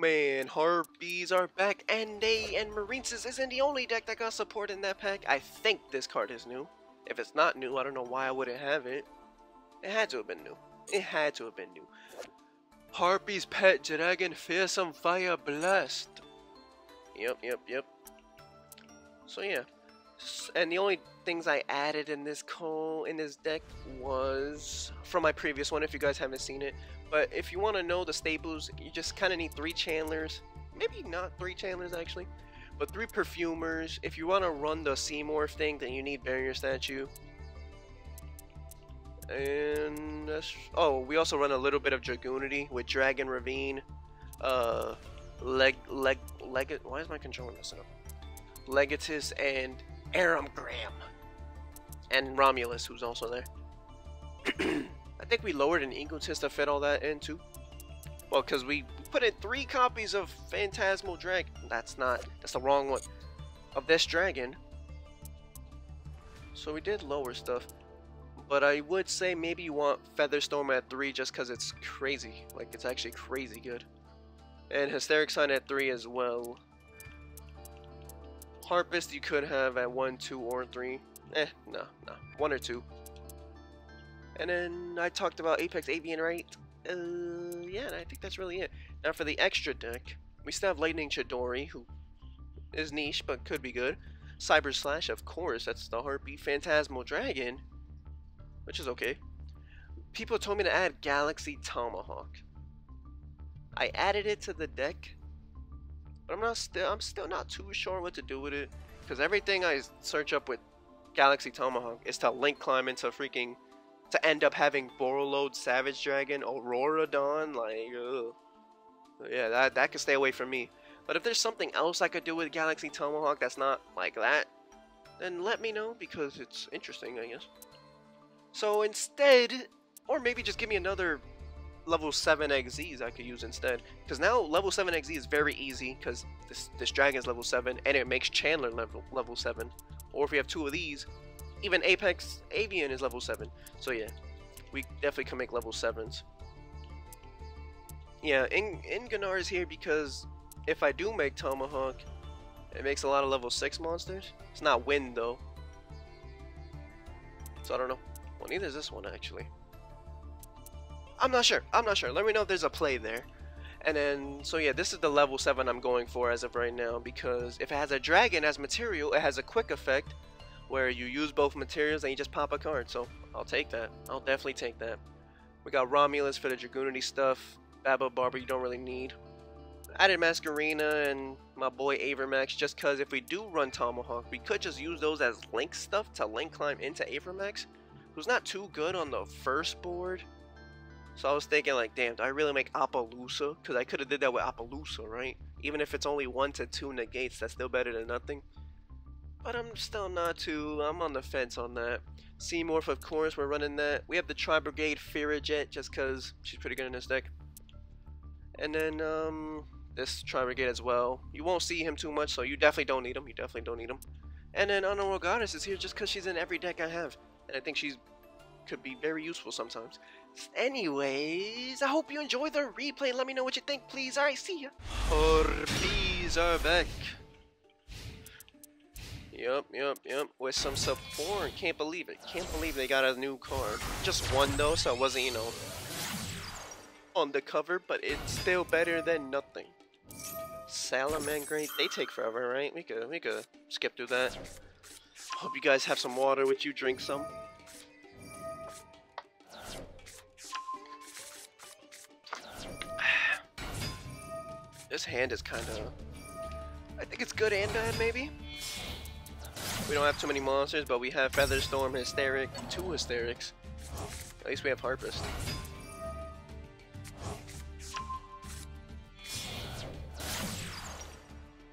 man, Harpies are back, and they and Marinesis isn't the only deck that got support in that pack. I think this card is new. If it's not new, I don't know why I wouldn't have it. It had to have been new. It had to have been new. Harpie's Pet Dragon Fearsome Fire Blast. Yep, yep, yep. So yeah. And the only things I added in this call in this deck was from my previous one if you guys haven't seen it. But if you want to know the staples, you just kind of need three Channelers. Maybe not three Channelers actually, but three Perfumers. If you want to run the Seymour thing, then you need Barrier Statue. And that's, oh, we also run a little bit of Dragunity with Dragon Ravine, uh, Leg, Leg, Leggett, why is my controller messing up? Legatus and Aram Graham. And Romulus, who's also there. I think we lowered an Egotist to fit all that in too. Well, because we put in three copies of Phantasmal Dragon. That's not, that's the wrong one. Of this dragon. So we did lower stuff. But I would say maybe you want Featherstorm at 3 just because it's crazy. Like, it's actually crazy good. And Hysteric Sign at 3 as well. Harpist you could have at 1, 2, or 3. Eh, no, no. 1 or 2. And then I talked about Apex Avian, right? Uh, yeah, I think that's really it. Now for the extra deck, we still have Lightning Chidori, who is niche but could be good. Cyber Slash, of course, that's the Heartbeat. Phantasmal Dragon, which is okay. People told me to add Galaxy Tomahawk. I added it to the deck, but I'm not still I'm still not too sure what to do with it because everything I search up with Galaxy Tomahawk is to link climb into freaking to end up having Borreload Savage Dragon, Aurora Dawn, like ugh. yeah, that that could stay away from me. But if there's something else I could do with Galaxy Tomahawk that's not like that, then let me know because it's interesting, I guess. So instead, or maybe just give me another level 7 XZs I could use instead. Because now level 7 XZ is very easy because this, this dragon is level 7 and it makes Channeler level, level 7. Or if we have two of these, even Apex Avian is level 7. So yeah, we definitely can make level 7s. Yeah, In Inganar is here because if I do make Tomahawk, it makes a lot of level 6 monsters. It's not wind though. So I don't know. Well, neither is this one actually. I'm not sure. I'm not sure. Let me know if there's a play there. And then, so yeah, this is the level 7 I'm going for as of right now because if it has a dragon as material, it has a quick effect where you use both materials and you just pop a card. So I'll take that. I'll definitely take that. We got Romulus for the Dragunity stuff. Baba Barber you don't really need. Added Masquerena and my boy Avramax just because if we do run Tomahawk, we could just use those as link stuff to link climb into Avramax who's not too good on the first board. So I was thinking like, damn, do I really make Apollousa? Because I could have did that with Apollousa, right? Even if it's only one to two negates, that's still better than nothing. But I'm still not too, I'm on the fence on that. Seamorph, of course, we're running that. We have the Tri Brigade Jet just because she's pretty good in this deck. And then, um, this Tri Brigade as well. You won't see him too much, so you definitely don't need him. You definitely don't need him. And then Honorable Goddess is here just because she's in every deck I have. And I think she's could be very useful sometimes. Anyways, I hope you enjoy the replay. Let me know what you think, please. Alright, see ya. Harpies are back. Yep, yep, yep. With some support. Can't believe it. Can't believe they got a new card. Just one though, so I wasn't, you know, on the cover, but it's still better than nothing. Salamangreat, they take forever, right? We could we could skip through that. Hope you guys have some water with you, drink some. This hand is kind of... I think it's good and bad, maybe? We don't have too many monsters, but we have Featherstorm, Hysteric, two Hysterics. At least we have Harpist.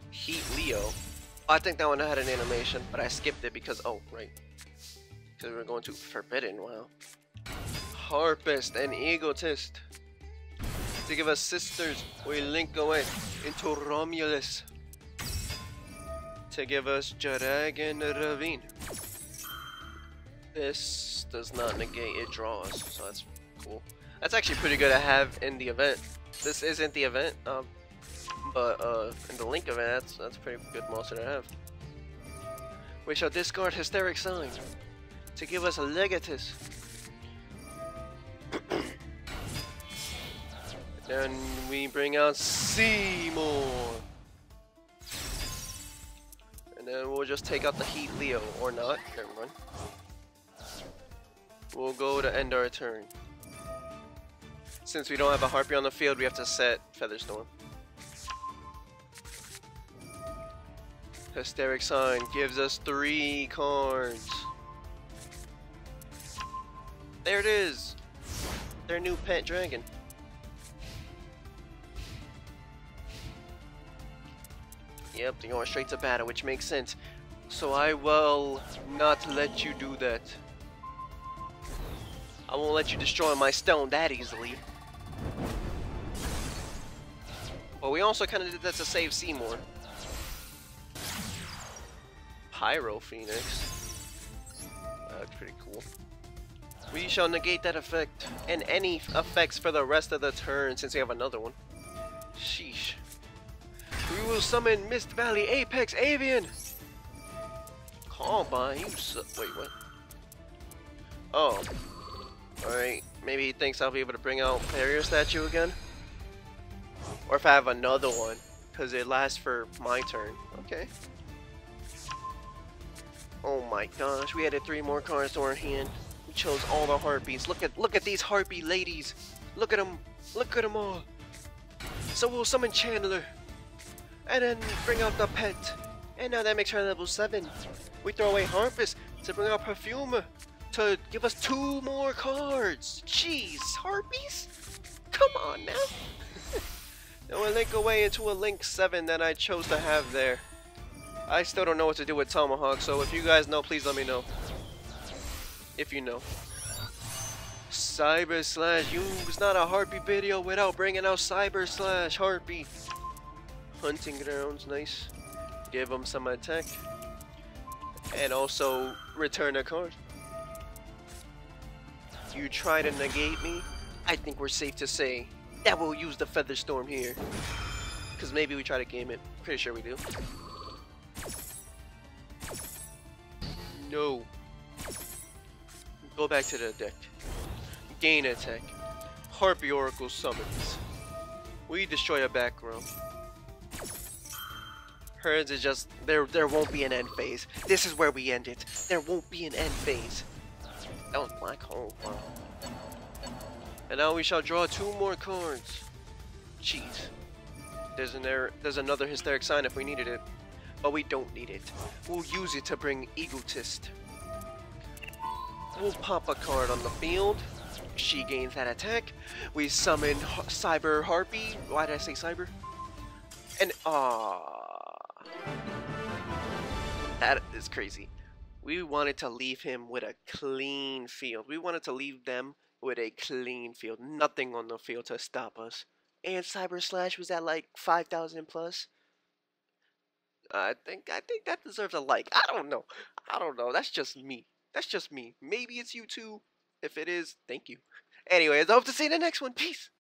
Heat Leo. Oh, I think that one had an animation, but I skipped it because, oh, right. Because we are going to Forbidden, wow. Harpist and Egotist to give us sisters, we link away into Romulus to give us Dragon Ravine. This does not negate it draws, so that's cool. That's actually pretty good to have in the event. This isn't the event. Um, But uh, in the link event, that's that's pretty good monster to have. We shall discard Hysteric Sign to give us a Legatus. then we bring out Seymour. Just take out the Heat Leo, or not, never mind. We'll go to end our turn. Since we don't have a Harpy on the field, we have to set Featherstorm. Hysteric Sign gives us three cards. There it is! Their new pet dragon. Yep, they're going straight to battle, which makes sense. So I will not let you do that. I won't let you destroy my stone that easily. But we also kind of did that to save Seymour. Pyro Phoenix. That's pretty cool. We shall negate that effect and any effects for the rest of the turn since we have another one. Sheesh. We will summon Mist Valley Apex Avian. Oh, Combine, you Wait, what? Oh. Alright, maybe he thinks I'll be able to bring out Barrier Statue again? Or if I have another one, because it lasts for my turn. Okay. Oh my gosh, we added three more cards to our hand. We chose all the harpies. Look at look at these harpy ladies. Look at them. Look at them all. So we'll summon Channeler. And then bring out the pet. And now that makes her level 7. We throw away Harpist to bring out Perfumer. To give us two more cards. Jeez, Harpies? Come on now. then we link away into a Link 7 that I chose to have there. I still don't know what to do with Tomahawk, so if you guys know, please let me know. If you know. Cyber Slash. You it's not a Harpy video without bringing out Cyber Slash Harpie. Hunting Grounds, nice. Give them some attack. And also return a card. You try to negate me? I think we're safe to say that we'll use the Feather Storm here. Because maybe we try to game it. Pretty sure we do. No. Go back to the deck. Gain attack. Harpie Oracle summons. We destroy a back row. Hers is just there there won't be an end phase. This is where we end it. There won't be an end phase. That was black hole. Wow. And now we shall draw two more cards. Jeez. There's an error, there's another hysteric sign if we needed it but we don't need it. We'll use it to bring Egotist. We'll pop a card on the field. She gains that attack. We summon Cyber Harpie. Why did I say Cyber? And ah, that is crazy. We wanted to leave him with a clean field. We wanted to leave them with a clean field. Nothing on the field to stop us. And Cyber Slash was at like 5,000 plus. I think I think that deserves a like. I don't know. I don't know. That's just me. That's just me. Maybe it's you too. If it is, thank you. Anyways, I hope to see you in the next one. Peace.